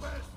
pestes!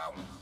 round.